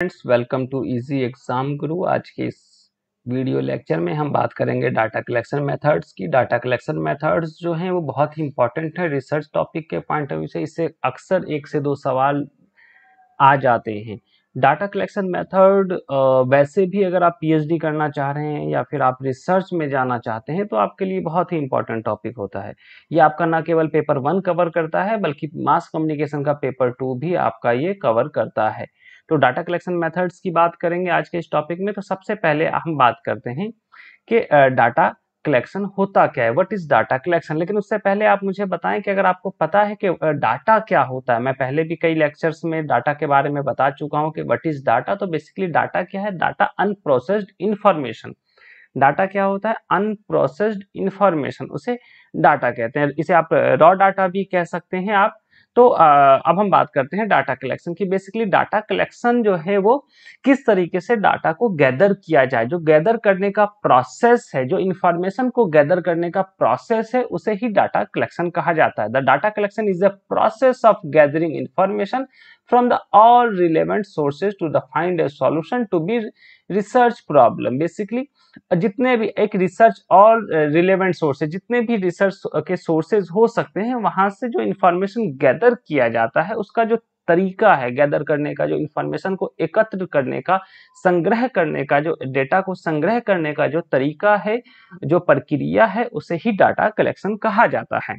Friends welcome to Easy Exam Guru आज के इस वीडियो लेक्चर में हम बात करेंगे डाटा कलेक्शन मेथड्स की। डाटा कलेक्शन मेथड्स जो हैं, वो बहुत ही इंपॉर्टेंट है रिसर्च टॉपिक के पॉइंट ऑफ़ व्यू से। इससे अक्सर एक से दो सवाल आ जाते हैं। डाटा कलेक्शन मेथड वैसे भी अगर आप पीएचडी करना चाह रहे हैं या फिर आप रिसर्च में जाना चाहते हैं तो आपके लिए बहुत ही इंपॉर्टेंट टॉपिक होता है। ये आपका ना केवल पेपर वन कवर करता है, बल्कि मास कम्युनिकेशन का पेपर टू भी आपका ये कवर करता है। तो डाटा कलेक्शन मेथड्स की बात करेंगे आज के इस टॉपिक में तो सबसे पहले हम बात करते हैं कि डाटा कलेक्शन होता क्या है? व्हाट इज़ डाटा कलेक्शन लेकिन उससे पहले आप मुझे बताएँ कि अगर आपको पता है कि डाटा क्या होता है? मैं पहले भी कई लेक्चर्स में डाटा के बारे में बता चुका हूँ कि वट इज़ डाटा तो बेसिकली डाटा क्या है? डाटा अनप्रोसेस्ड इंफॉर्मेशन डाटा क्या होता है? अनप्रोसेस्ड इंफॉर्मेशन उसे डाटा कहते हैं। इसे आप रॉ डाटा भी कह सकते हैं आप। तो अब हम बात करते हैं डाटा कलेक्शन की। बेसिकली डाटा कलेक्शन जो है वो किस तरीके से डाटा को गैदर किया जाए? जो गैदर करने का प्रोसेस है, जो इंफॉर्मेशन को गैदर करने का प्रोसेस है, उसे ही डाटा कलेक्शन कहा जाता है। The data collection is the process of gathering information from the all relevant sources to the find a solution to be research problem basically जितने भी एक रिसर्च और रिलेवेंट सोर्सेज जितने भी रिसर्च के सोर्सेज हो सकते हैं, वहाँ से जो इंफॉर्मेशन गैदर किया जाता है, उसका जो तरीका है गैदर करने का, जो इंफॉर्मेशन को एकत्र करने का, संग्रह करने का, जो डेटा को संग्रह करने का जो तरीका है, जो प्रक्रिया है, उसे ही डाटा कलेक्शन कहा जाता है।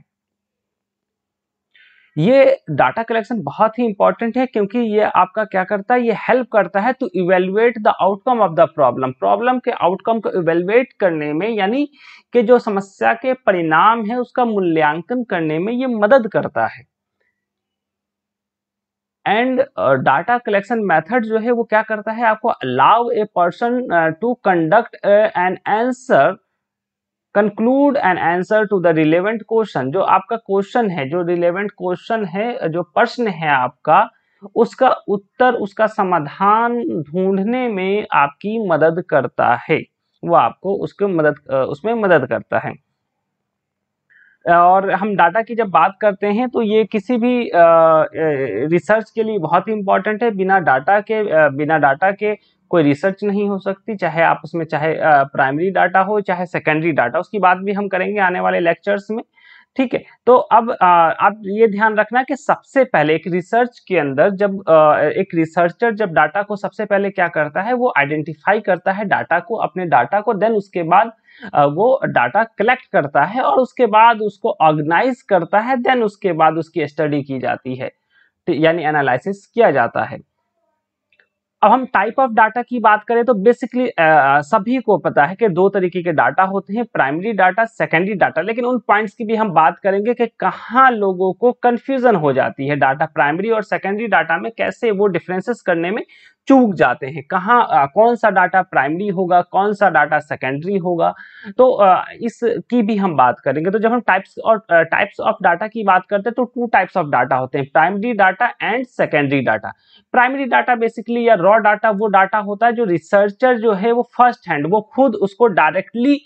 ये डाटा कलेक्शन बहुत ही इंपॉर्टेंट है क्योंकि ये आपका क्या करता है? ये हेल्प करता है to evaluate the outcome of the problem problem के आउटकम को इवेलुएट करने में, यानी कि जो समस्या के परिणाम है, उसका मूल्यांकन करने में ये मदद करता है। एंड डाटा कलेक्शन मेथड जो है, वो क्या करता है? आपको allow a person to conduct an answer conclude an answer to the relevant question जो आपका क्वेश्चन है, जो रिलेवेंट क्वेश्चन है, जो प्रश्न है आपका, उसका उत्तर, उसका समाधान ढूँढने में आपकी मदद करता है। वो आपको उसके मदद, उसमें मदद करता है। और हम डाटा की जब बात करते हैं तो ये किसी भी रिसर्च के लिए बहुत ही इंपॉर्टेंट है। बिना डाटा के बिना डाटा के कोई रिसर्च नहीं हो सकती, चाहे आप उसमें, चाहे प्राइमरी डाटा हो, चाहे सेकेंडरी डाटा उसकी बात भी हम करेंगे आने वाले लेक्चर्स में, ठीक है? तो अब आप ये ध्यान रखना कि सबसे पहले एक रिसर्च के अंदर जब एक रिसर्चर जब डाटा को सबसे पहले क्या करता है, वो आइडेंटिफाई करता है डाटा को, अपने डाटा को देन उसके बाद वो डाटा कलेक्ट करता है और उसके बाद उसको ऑर्गेनाइज करता है देन उसके बाद उसकी स्टडी की जाती है, यानी एनालिसिस किया जाता है। अब हम टाइप ऑफ़ डाटा की बात करें तो बेसिकली सभी को पता है कि दो तरीके के डाटा होते हैं प्राइमरी डाटा सेकेंडरी डाटा लेकिन उन पॉइंट्स की भी हम बात करेंगे कि कहाँ लोगों को कंफ्यूजन हो जाती है डाटा प्राइमरी और सेकेंडरी डाटा में कैसे वो डिफरेंसेस करने में चूक जाते हैं। कहाँ कौन सा डाटा प्राइमरी होगा, कौन सा डाटा सेकेंडरी होगा? तो इसकी भी हम बात करेंगे। तो जब हम टाइप्स और टाइप्स ऑफ़ डाटा की बात करते हैं तो टू टाइप्स ऑफ़ डाटा होते हैं। Primary data and secondary data primary data basically या रॉ डाटा वो डाटा होता है जो रिसर्चर जो है, वो फ़र्स्ट हैंड वो खुद उसको डायरेक्टली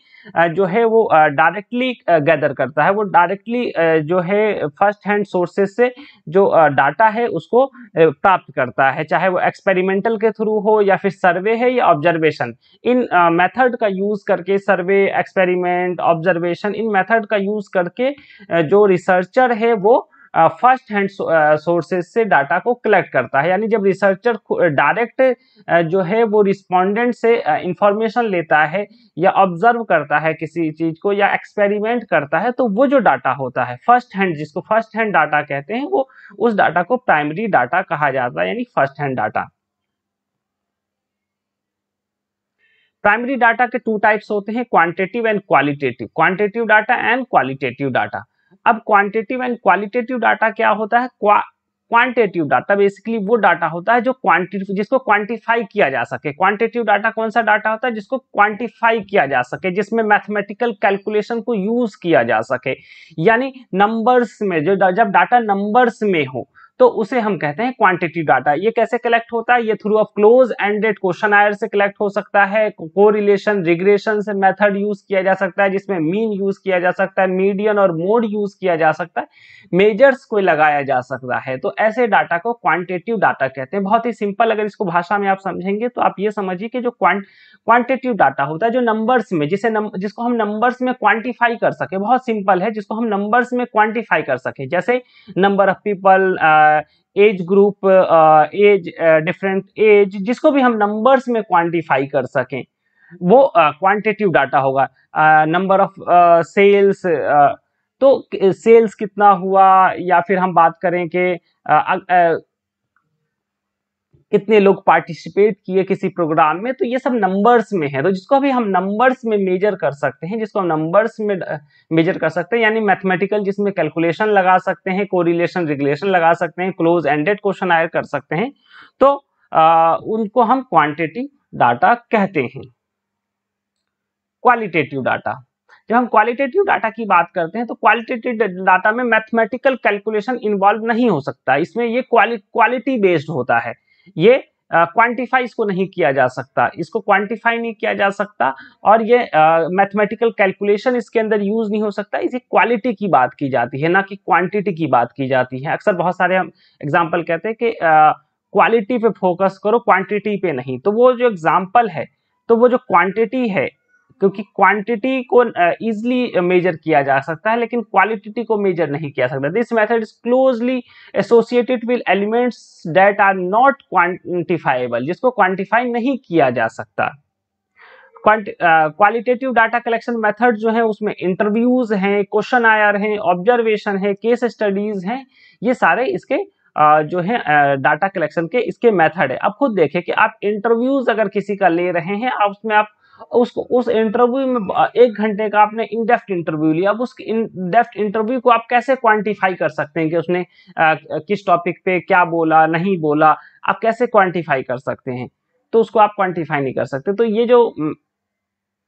जो है वो डायरेक्टली गैदर करता है। वो डायरेक्टली जो है फ़र्स्ट हैंड सोर्सेज से जो डाटा है उसको प्राप्त करता है। चाहे वो एक्सपेरिमेंटल के थ्रू हो या फिर सर्वे है या ऑब्जर्वेशन इन मेथड का यूज़ करके survey experiment observation in method का यूज़ करके जो रिसर्चर है वो फ़र्स्ट हैंड सोर्सेज से डाटा को कलेक्ट करता है। यानी जब रिसर्चर डायरेक्ट जो है वो रिस्पोंडेंट से इंफॉर्मेशन लेता है या ऑब्ज़र्व करता है किसी चीज़ को या एक्सपेरिमेंट करता है तो वो जो डाटा होता है फ़र्स्ट हैंड जिसको फ़र्स्ट हैंड डाटा कहते हैं, वो उस डाटा को प्राइमरी डाटा कहा जाता है, यानी first hand data primary data के टू टाइप्स होते हैं quantitative and qualitative quantitative data and qualitative data अब क्वांटिटिव एंड क्वालिटेटिव डाटा क्या होता है? क्वांटिटिव डाटा बेसिकली वो डाटा होता है जो क्वांटिटी जिसको क्वांटिफाई किया जा सके। क्वांटिटिव डाटा कौन सा डाटा होता है? जिसको क्वांटिफाई किया जा सके, जिसमें मैथमेटिकल कैलकुलेशन को यूज़ किया जा सके। यानी नंबर्स में, जो, जब डाटा नंबर्स में हो तो उसे हम कहते हैं क्वांटिटी डाटा ये कैसे कलेक्ट होता है? ये through of close ended questionnaire से कलेक्ट हो सकता है। को रिलेशन रिग्रेशन से मेथड यूज़ किया जा सकता है जिसमें मीन यूज़ किया जा सकता है मीडियन और मोड यूज़ किया जा सकता है मेजर्स को लगाया जा सकता है। तो ऐसे डाटा को क्वांटिटिव डाटा कहते हैं। बहुत ही सिंपल अगर इसको भाषा में आप समझेंगे तो आप ये समझिए कि जो क्वांटिटिव डाटा होता है जो नंबर्स में जिसे नम, जिसको हम नंबर्स में क्वांटिफाई कर सके बहुत सिंपल है जिसको हम नंबर्स में क्वांटिफाई कर सके। जैसे number of people age group age different age जिसको भी हम नंबर्स में क्वांटिफाई कर सकें वो क्वांटिटिव uh, डाटा होगा नंबर ऑफ़ सेल्स तो सेल्स कितना हुआ या फिर हम बात करें कि uh, uh, कितने लोग पार्टिसिपेट किए किसी प्रोग्राम में तो ये सब नंबर्स में है। तो जिसको अभी हम नंबर्स में मेजर कर सकते हैं जिसको हम नंबर्स में मेजर कर सकते हैं यानी मैथमेटिकल जिसमें कैलकुलेशन लगा सकते हैं कोरिलेशन रिगुलेशन लगा सकते हैं क्लोज एंडेड क्वेश्चन आयर कर सकते हैं तो आ, उनको हम क्वांटिटी डाटा कहते हैं। क्वालिटेटिव डाटा जब हम क्वालिटेटिव डाटा की बात करते हैं तो क्वालिटेटिव डाटा में मैथमेटिकल कैलकुलेशन इन्वॉल्व नहीं हो सकता। इसमें ये क्वालिटी बेस्ड होता है। ये क्वांटिफाई इसको नहीं किया जा सकता। इसको क्वांटिफाई नहीं किया जा सकता और ये मैथमेटिकल कैलकुलेशन इसके अंदर यूज़ नहीं हो सकता। इसे क्वालिटी की बात की जाती है, ना कि क्वांटिटी की बात की जाती है। अक्सर बहुत सारे हम एग्ज़ाम्पल कहते हैं कि क्वालिटी पे फोकस करो क्वांटिटी पे नहीं। तो वो जो एग्ज़ाम्पल है तो वो जो क्वांटिटी है क्योंकि क्वांटिटी को इजिली मेजर किया जा सकता है, लेकिन क्वालिटी को मेजर नहीं किया सकता। This method is closely associated with elements that are not quantifiable जिसको क्वांटिफाई नहीं किया जा सकता। क्वालिटेटिव डाटा कलेक्शन मेथड जो है, उसमें इंटरव्यूज़ हैं क्वेश्चन आयर हैं ऑब्जर्वेशन है केस स्टडीज़ हैं, ये सारे इसके जो है डाटा कलेक्शन के इसके मेथड है। अब खुद देखें कि आप इंटरव्यूज़ अगर किसी का ले रहे हैं, आप उसमें आप उसको उस इंटरव्यू में एक घंटे का आपने इन डेफ्ट इंटरव्यू लिया। अब उस इन डेफ्ट इंटरव्यू को आप कैसे क्वांटिफाई कर सकते हैं कि उसने आ, किस टॉपिक पे क्या बोला नहीं बोला? आप कैसे क्वांटिफाई कर सकते हैं? तो उसको आप क्वांटिफाई नहीं कर सकते। तो ये जो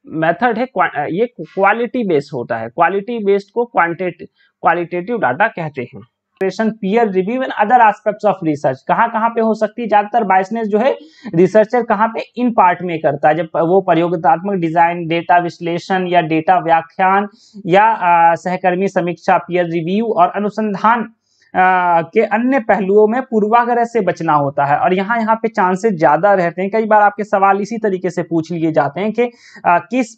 मेथड है ये क्वालिटी बेस्ड होता है। क्वालिटी बेस्ड को क्वांटिटी क्वालिटेटिव डाटा कहते हैं। Peer review and other aspects of research. कहाँ कहाँ पे हो सकती है? ज़्यादातर बाइसनेस जो है, रिसर्चर कहाँ पे इन पार्ट में करता है। जब वो प्रयोगतात्मक डिज़ाइन, डेटा विश्लेषण या डेटा व्याख्यान या सहकर्मी समीक्षा, पीयर रिव्यू और अनुसंधान के अन्य पहलुओं में पूर्वाग्रह से बचना होता है। और यहाँ यहाँ पे चांसेस ज़्यादा रहते हैं। कई बार आपके सवाल इसी तरीके से पूछ लिए जाते हैं कि किस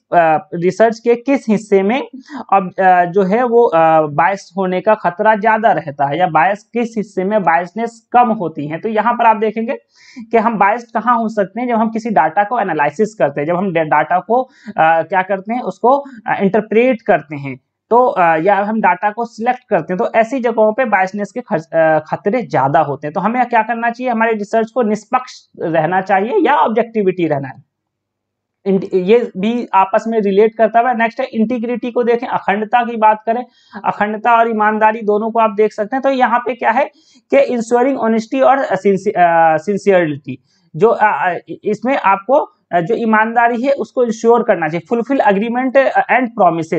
रिसर्च के किस हिस्से में अब जो है वो बायस होने का खतरा ज़्यादा रहता है या बायस किस हिस्से में बायसनेस कम होती है। तो यहाँ पर आप देखेंगे कि हम बायस कहाँ हो सकते हैं जब हम किसी डाटा को एनालिसिस करते हैं। जब हम डाटा को क्या करते हैं, उसको इंटरप्रेट करते हैं। तो या हम डाटा को सिलेक्ट करते हैं तो ऐसी जगहों पे बायसनेस के खतरे ज़्यादा होते हैं। तो हमें क्या करना चाहिए? हमारे रिसर्च को निष्पक्ष रहना चाहिए या ऑब्जेक्टिविटी रहना है? ये भी आपस में रिलेट करता हुआ नेक्स्ट है इंटीग्रिटी को देखें, अखंडता की बात करें, अखंडता और ईमानदारी दोनों को आप देख सकते हैं। तो यहाँ पे क्या है कि इंश्योरिंग ऑनेस्टी और सिंसियरिटी जो इसमें आपको जो ईमानदारी है, उसको इंश्योर करना चाहिए। Fulfil agreement and promise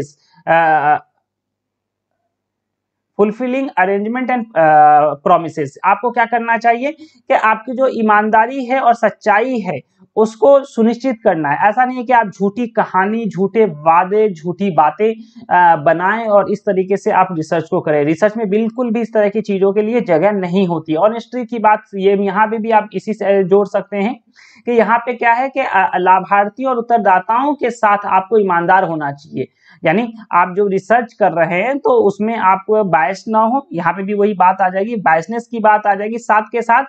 fulfilling arrangement and promise आपको क्या करना चाहिए कि आपकी जो ईमानदारी है और सच्चाई है, उसको सुनिश्चित करना है। ऐसा नहीं है कि आप झूठी कहानी, झूठे वादे, झूठी बातें बनाएँ और इस तरीके से आप रिसर्च को करें। रिसर्च में बिल्कुल भी इस तरह की चीज़ों के लिए जगह नहीं होती। ऑनेस्टी की बात ये, यहाँ पे भी आप इसी से जोड़ सकते हैं कि यहाँ पे क्या है कि लाभार्थी और उत्तरदाताओं के साथ आपको ईमानदार होना चाहिए। यानी आप जो रिसर्च कर रहे हैं तो उसमें आप बायस ना हो। यहाँ पे भी वही बात आ जाएगी बायसनेस की बात आ जाएगी। साथ के साथ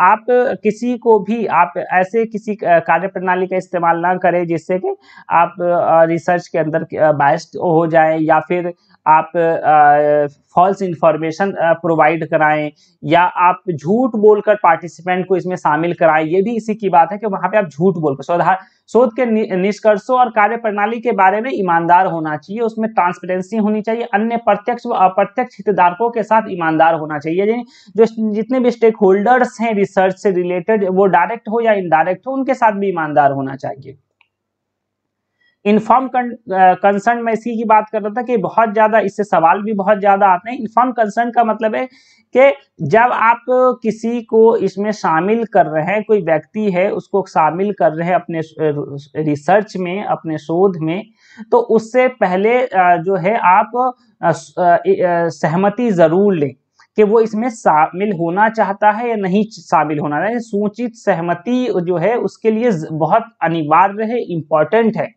आप किसी को भी, आप ऐसे किसी कार्य प्रणाली का इस्तेमाल ना करें जिससे कि आप रिसर्च के अंदर बायस हो जाए या फिर आप फॉल्स इंफॉर्मेशन प्रोवाइड कराएँ, या आप झूठ बोलकर पार्टिसिपेंट को इसमें शामिल कराएँ, ये भी इसी की बात है कि वहाँ पे आप झूठ बोलकर शोधा शोध के निष्कर्षों और कार्य प्रणाली के बारे में ईमानदार होना चाहिए, उसमें ट्रांसपेरेंसी होनी चाहिए, अन्य प्रत्यक्ष व अप्रत्यक्ष हितधारकों के साथ ईमानदार होना चाहिए जो जितने भी स्टेक होल्डर्स हैं रिसर्च से रिलेटेड वो डायरेक्ट हो या इनडायरेक्ट हो, उनके साथ भी ईमानदार होना चाहिए। इन्फॉर्म कंसर्न मैं इसी की बात कर रहा था कि बहुत ज़्यादा इससे सवाल भी बहुत ज़्यादा आते हैं। इन्फॉर्म कंसर्न का मतलब है कि जब आप किसी को इसमें शामिल कर रहे हैं, कोई व्यक्ति है, उसको शामिल कर रहे हैं अपने रिसर्च में, अपने शोध में तो उससे पहले जो है आप सहमति ज़रूर लें कि वो इसमें शामिल होना चाहता है या नहीं शामिल होना है। सूचित सहमति जो है उसके लिए बहुत अनिवार्य है इम्पोर्टेंट है।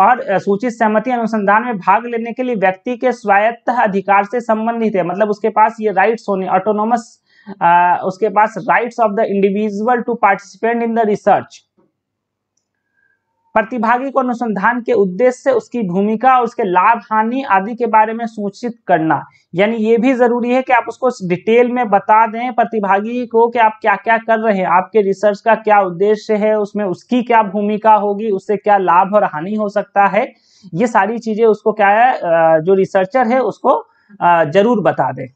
और सूचित सहमति अनुसंधान में भाग लेने के लिए व्यक्ति के स्वायत्त अधिकार से संबंधित है। मतलब उसके पास ये राइट्स होने ऑटोनोमस उसके पास rights of the individual to participate in the research प्रतिभागी को अनुसंधान के उद्देश्य से उसकी भूमिका और उसके लाभ, हानि आदि के बारे में सूचित करना। यानी ये भी ज़रूरी है कि आप उसको डिटेल में बता दें प्रतिभागी को कि आप क्या क्या कर रहे हैं, आपके रिसर्च का क्या उद्देश्य है, उसमें उसकी क्या भूमिका होगी, उससे क्या लाभ और हानि हो सकता है। ये सारी चीज़ें उसको क्या है जो रिसर्चर है उसको ज़रूर बता दें।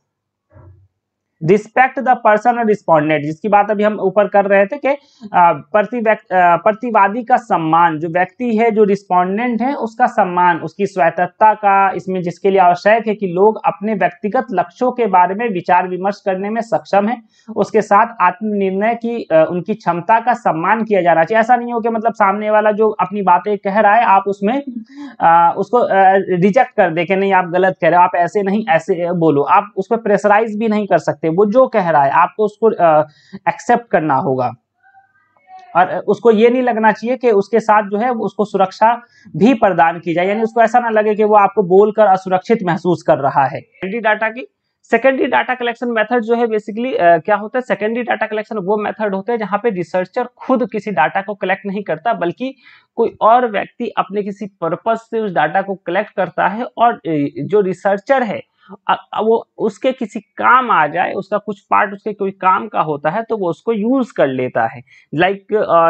रिस्पेक्ट द पर्सन और रिस्पॉन्डेंट जिसकी बात अभी हम ऊपर कर रहे थे कि प्रति प्रतिवादी का सम्मान, जो व्यक्ति है, जो रिस्पॉन्डेंट है, उसका सम्मान, उसकी स्वायत्तता का, इसमें जिसके लिए आवश्यक है कि लोग अपने व्यक्तिगत लक्ष्यों के बारे में विचार विमर्श करने में सक्षम है, उसके साथ आत्मनिर्णय की उनकी क्षमता का सम्मान किया जाना चाहिए। ऐसा नहीं हो कि मतलब सामने वाला जो अपनी बातें कह रहा है, आप उसमें उसको रिजेक्ट कर दे कि नहीं, आप गलत कह रहे हो, आप ऐसे नहीं, ऐसे बोलो, आप उस पर प्रेशराइज भी नहीं कर सकते। वो जो कह रहा है आपको उसको एक्सेप्ट करना होगा। और उसको ये नहीं लगना चाहिए कि उसके साथ जो है उसको सुरक्षा भी प्रदान की जाए। यानी उसको ऐसा ना लगे कि वो आपको बोलकर असुरक्षित महसूस कर रहा है। डाटा की सेकेंडरी डाटा कलेक्शन मेथड जो है बेसिकली uh, क्या होता है? सेकेंडरी डाटा कलेक्शन वो मेथड होता है जहाँ पे रिसर्चर खुद किसी डाटा को कलेक्ट नहीं करता बल्कि कोई और व्यक्ति अपने किसी पर्पज से उस डाटा को कलेक्ट करता है और जो रिसर्चर है वो उसके किसी काम आ जाए, उसका कुछ पार्ट उसके कोई काम का होता है तो वो उसको यूज़ कर लेता है। लाइक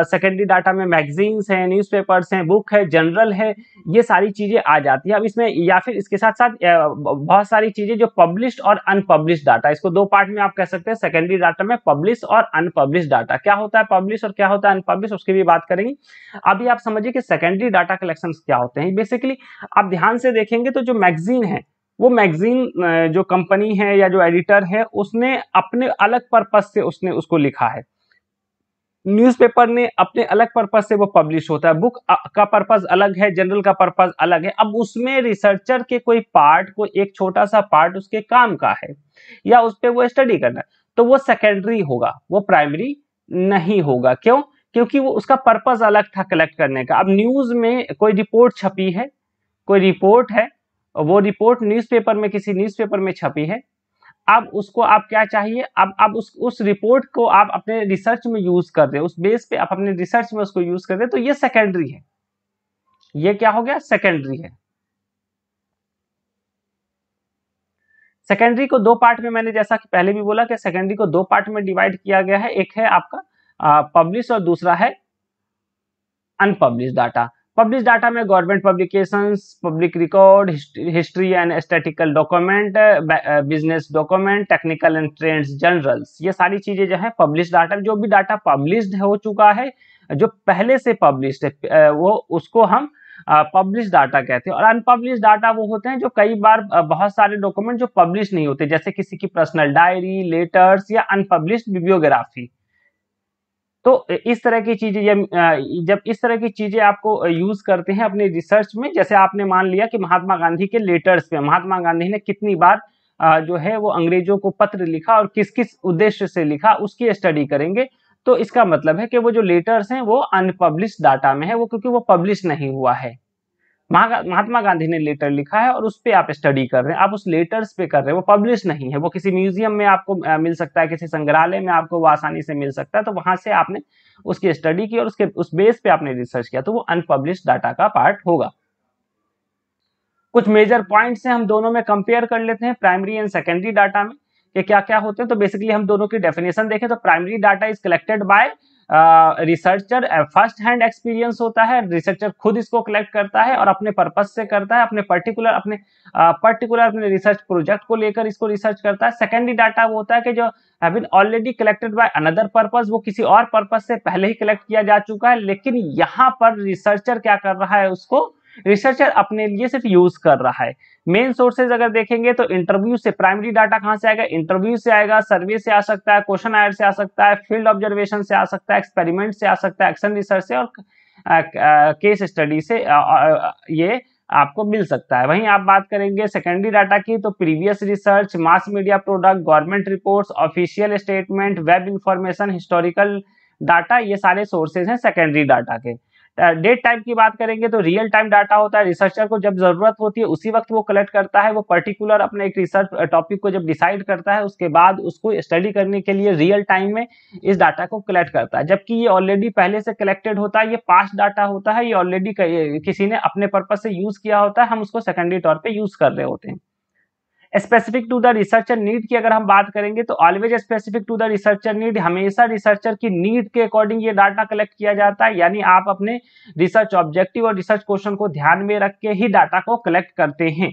सेकेंडरी डाटा में मैगजीन्स हैं न्यूज़पेपर्स हैं बुक है जनरल है, ये सारी चीज़ें आ जाती है। अब इसमें या फिर इसके साथ साथ बहुत सारी चीज़ें जो पब्लिश्ड और अनपब्लिश डाटा इसको दो पार्ट में आप कह सकते हैं सेकेंडरी डाटा में पब्लिश और अनपब्लिश डाटा क्या होता है पब्लिश और क्या होता है अनपब्लिश उसकी भी बात करेंगे। अभी आप समझिए कि सेकेंडरी डाटा कलेक्शन क्या होते हैं। बेसिकली आप ध्यान से देखेंगे तो जो मैगजीन है वो मैगजीन जो कंपनी है या जो एडिटर है, उसने अपने अलग पर्पज से उसने उसको लिखा है। न्यूज़पेपर ने अपने अलग पर्पज से वो पब्लिश होता है। बुक का पर्पज अलग है जनरल का पर्पज अलग है। अब उसमें रिसर्चर के कोई पार्ट को एक छोटा सा पार्ट उसके काम का है या उस पर वो स्टडी करना है तो वो सेकेंडरी होगा, वो प्राइमरी नहीं होगा। क्यों? क्योंकि वो उसका पर्पज अलग था कलेक्ट करने का। अब न्यूज़ में कोई रिपोर्ट छपी है, कोई रिपोर्ट है वो रिपोर्ट न्यूज़पेपर में, किसी न्यूज़पेपर में छपी है। अब उसको आप क्या चाहिए? अब अब उस उस रिपोर्ट को आप अपने रिसर्च में यूज़ कर दे उस बेस पे आप अपने रिसर्च में उसको यूज़ कर दे तो ये सेकेंडरी है। ये क्या हो गया? सेकेंडरी है। सेकेंडरी को दो पार्ट में मैंने जैसा कि पहले भी बोला कि सेकेंडरी को दो पार्ट में डिवाइड किया गया है, एक है आपका पब्लिश और दूसरा है अनपब्लिश डाटा। पब्लिश डाटा में government publications public record history and statistical document business document technical and trends journals ये सारी चीज़ें जो है पब्लिश डाटा जो भी डाटा पब्लिश्ड हो चुका है, जो पहले से पब्लिश्ड है वो उसको हम पब्लिश डाटा कहते हैं। और अनपब्लिश डाटा वो होते हैं जो कई बार बहुत सारे डॉक्यूमेंट जो पब्लिश नहीं होते, जैसे किसी की पर्सनल डायरी लेटर्स या अनपब्लिश्ड बिब्लियोग्राफी तो इस तरह की चीज़ें जब इस तरह की चीज़ें आपको यूज़ करते हैं अपने रिसर्च में, जैसे आपने मान लिया कि महात्मा गांधी के लेटर्स पे, महात्मा गांधी ने कितनी बार जो है वो अंग्रेज़ों को पत्र लिखा और किस किस उद्देश्य से लिखा, उसकी स्टडी करेंगे। तो इसका मतलब है कि वो जो लेटर्स हैं वो अनपब्लिश डाटा में है, वो क्योंकि वो पब्लिश नहीं हुआ है। महात्मा गांधी ने लेटर लिखा है और उस पर आप स्टडी कर रहे हैं। आप उस लेटर्स पे कर रहे हैं। वो पब्लिश नहीं है। वो किसी म्यूज़ियम में आपको मिल सकता है, किसी संग्रहालय में आपको वो आसानी से मिल सकता है। तो वहाँ से आपने उसकी स्टडी की और उसके, उस बेस पे आपने रिसर्च किया। तो वो अनपब्लिश डाटा का पार्ट होगा। कुछ मेजर पॉइंट्स हैं। हम दोनों में कंपेयर कर लेते हैं प्राइमरी एंड सेकेंडरी डाटा में कि क्या क्या होते हैं। तो बेसिकली हम दोनों की डेफिनेशन देखें तो primary data is collected by researcher first hand experience होता है रिसर्चर खुद इसको कलेक्ट करता है और अपने पर्पज से करता है, अपने पर्टिकुलर अपने पर्टिकुलर अपने रिसर्च प्रोजेक्ट को लेकर इसको रिसर्च करता है। सेकेंडरी डाटा वो होता है कि जो have been already collected by another purpose वो किसी और पर्पज से पहले ही कलेक्ट किया जा चुका है, लेकिन यहाँ पर रिसर्चर क्या कर रहा है उसको रिसर्चर अपने लिए सिर्फ़ यूज़ कर रहा है। मेन सोर्सेज अगर देखेंगे तो इंटरव्यू से प्राइमरी डाटा कहाँ से आएगा? इंटरव्यू से आएगा सर्वे से आ सकता है क्वेश्चन आयर से आ सकता है फ़ील्ड ऑब्जर्वेशन से आ सकता है एक्सपेरिमेंट से आ सकता है एक्शन रिसर्च से और केस स्टडी से ये आपको मिल सकता है। वहीं आप बात करेंगे सेकेंडरी डाटा की तो previous research mass media product government reports official statement web information historical data ये सारे सोर्सेज हैं सेकेंडरी डाटा के। डेट टाइम की बात करेंगे तो रियल टाइम डाटा होता है रिसर्चर को जब ज़रूरत होती है, उसी वक्त वो कलेक्ट करता है, वो पर्टिकुलर अपने एक रिसर्च टॉपिक को जब डिसाइड करता है, उसके बाद उसको स्टडी करने के लिए रियल टाइम में इस डाटा को कलेक्ट करता है। जबकि ये ऑलरेडी पहले से कलेक्टेड होता है, ये पास्ट डाटा होता है, ये ऑलरेडी किसी ने अपने पर्पज से यूज़ किया होता है, हम उसको सेकेंडरी तौर पर यूज़ कर रहे होते हैं। Specific to the researcher need की अगर हम बात करेंगे तो always specific to the researcher need हमेशा रिसर्चर की नीड के अकॉर्डिंग ये डाटा कलेक्ट किया जाता है, यानी आप अपने रिसर्च ऑब्जेक्टिव और रिसर्च क्वेश्चन को ध्यान में रख के ही डाटा को कलेक्ट करते हैं।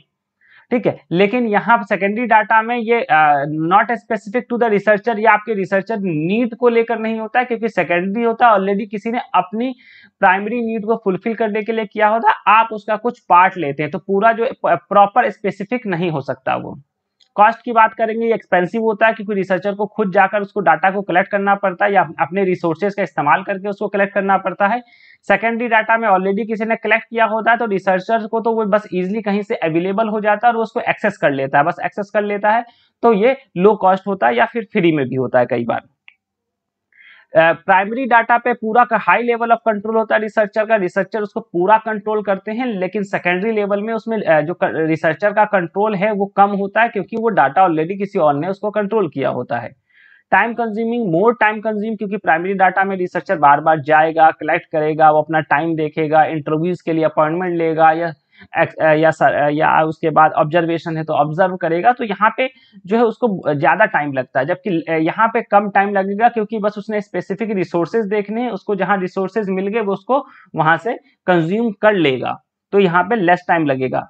ठीक है? लेकिन यहाँ सेकेंडरी डाटा में ये not specific to the researcher या आपके रिसर्चर नीड को लेकर नहीं होता है, क्योंकि सेकेंडरी होता है ऑलरेडी किसी ने अपनी प्राइमरी नीड को फुलफिल करने के लिए किया होता आप उसका कुछ पार्ट लेते हैं तो पूरा जो प्रॉपर स्पेसिफिक नहीं हो सकता वो। कॉस्ट की बात करेंगे एक्सपेंसिव होता है क्योंकि रिसर्चर को खुद जाकर उसको डाटा को कलेक्ट करना पड़ता है या अपने रिसोर्सेज का इस्तेमाल करके उसको कलेक्ट करना पड़ता है। सेकेंडरी डाटा में ऑलरेडी किसी ने कलेक्ट किया होता है तो रिसर्चर को तो वो बस इजिली कहीं से अवेलेबल हो जाता है और उसको एक्सेस कर लेता है, बस एक्सेस कर लेता है तो ये लो कॉस्ट होता है या फिर फ्री में भी होता है कई बार। प्राइमरी डाटा पे पूरा का हाई लेवल ऑफ़ कंट्रोल होता है रिसर्चर का। रिसर्चर उसको पूरा कंट्रोल करते हैं, लेकिन सेकेंडरी लेवल में उसमें जो रिसर्चर का कंट्रोल है वो कम होता है क्योंकि वो डाटा ऑलरेडी किसी और ने उसको कंट्रोल किया होता है। Time consuming more time consume क्योंकि प्राइमरी डाटा में रिसर्चर बार बार जाएगा कलेक्ट करेगा, वो अपना टाइम देखेगा इंटरव्यूज़ के लिए अपॉइंटमेंट लेगा या या सर या उसके बाद ऑब्जर्वेशन है तो ऑब्ज़र्व करेगा तो यहाँ पे जो है उसको ज़्यादा टाइम लगता है, जबकि यहाँ पे कम टाइम लगेगा क्योंकि बस उसने स्पेसिफिक रिसोर्सेज देखने हैं, उसको जहाँ रिसोर्सेज मिल गए, वो उसको वहाँ से कंज्यूम कर लेगा तो यहाँ पे लेस टाइम लगेगा।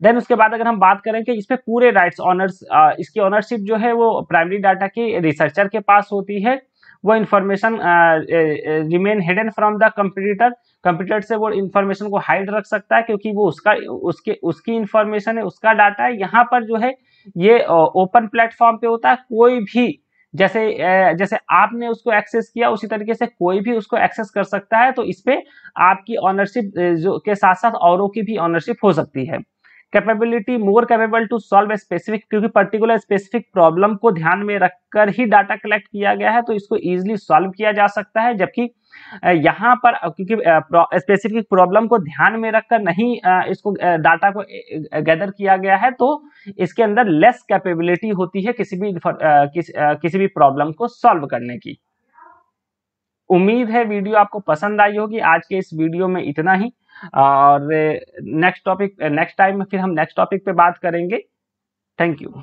देन उसके बाद अगर हम बात करें कि इस पे पूरे राइट्स ऑनर्स इसकी ऑनरशिप जो है वो प्राइमरी डाटा की रिसर्चर के पास होती है, वो information remain hidden from the computer computer से वो इन्फॉर्मेशन को हाइड रख सकता है क्योंकि वो उसका, उसके, उसकी इन्फॉर्मेशन है, उसका डाटा है। यहाँ पर जो है, ये ओपन प्लेटफॉर्म पे होता है। कोई भी, जैसे जैसे आपने उसको एक्सेस किया, उसी तरीके से कोई भी उसको एक्सेस कर सकता है। तो इसपे आपकी ऑनरशिप जो, के साथ साथ औरों की भी ऑनरशिप हो सकती है। Capability more capable to solve specific क्योंकि पर्टिकुलर स्पेसिफिक प्रॉब्लम को ध्यान में रखकर ही डाटा कलेक्ट किया गया है तो इसको इजिली सॉल्व किया जा सकता है, जबकि यहाँ पर क्योंकि स्पेसिफिक प्रॉब्लम को ध्यान में रखकर नहीं इसको डाटा को गैदर किया गया है तो इसके अंदर लेस कैपेबिलिटी होती है किसी भी किसी भी प्रॉब्लम को सॉल्व करने की। उम्मीद है वीडियो आपको पसंद आई होगी। आज के इस वीडियो में इतना ही। और नेक्स्ट टॉपिक नेक्स्ट टाइम फिर हम नेक्स्ट टॉपिक पे बात करेंगे। Thank you